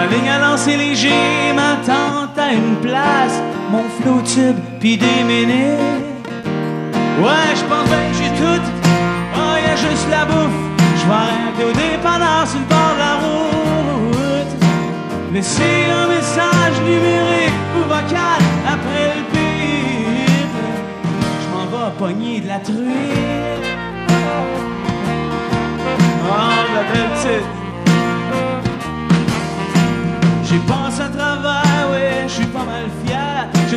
Ma ligne à lancer léger, ma tente à une place, mon flow tube, puis des. Ouais, je pense que j'ai tout. Oh, y a juste la bouffe. Je vais arrêter au dépanneur sur le bord de la route. Laisser un message numérique ou vocal après le bip. Je m'en vais pogner de la truite.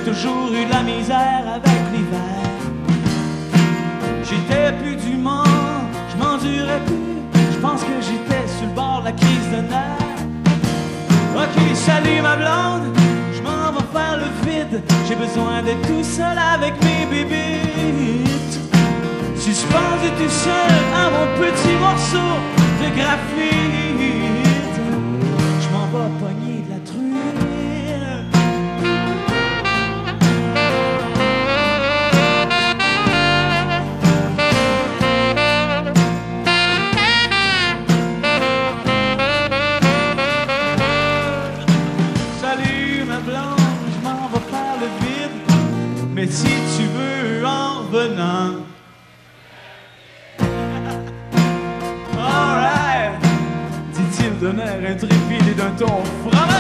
Toujours eu de la misère avec l'hiver. J'étais plus du monde, je m'endurais plus. Je pense que j'étais sur le bord de la crise de nerfs. Ok, salut ma blonde, je m'en vais faire le vide. J'ai besoin d'être tout seul avec mes bébites. Suspendu tout seul à mon petit morceau de graphite. Air intrépide et d'un ton fromagé.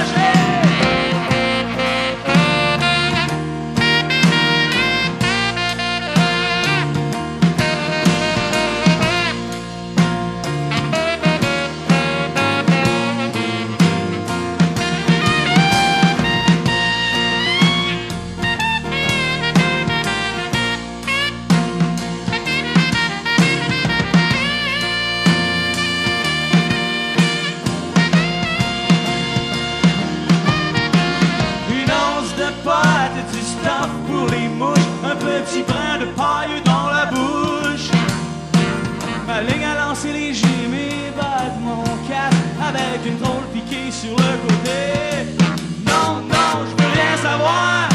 Une drôle piquée sur le côté. Non, non, je veux rien savoir.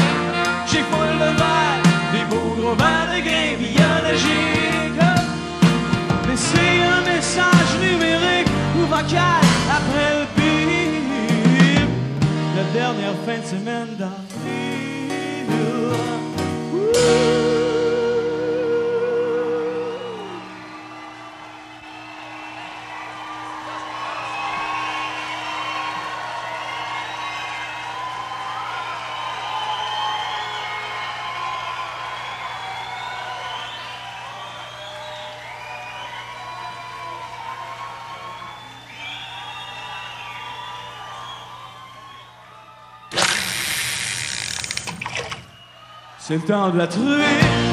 J'ai full de verre, des beaux gros verres de biologiques. Laissez un message numérique ou vocal après le bip. La dernière fin de semaine dans C'est le temps de la truie.